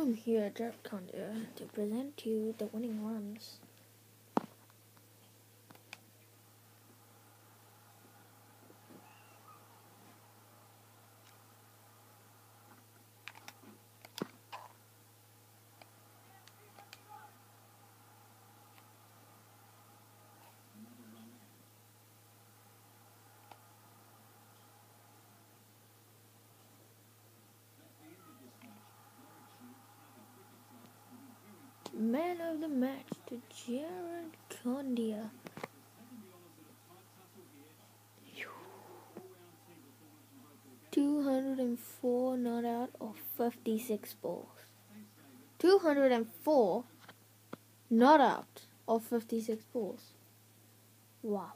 I'm here, Jared Kondia, to present to you the winning runs. Man of the match to Jared Kondia. Two hundred and four not out of fifty six balls. Two hundred and four not out of fifty six balls. Wow.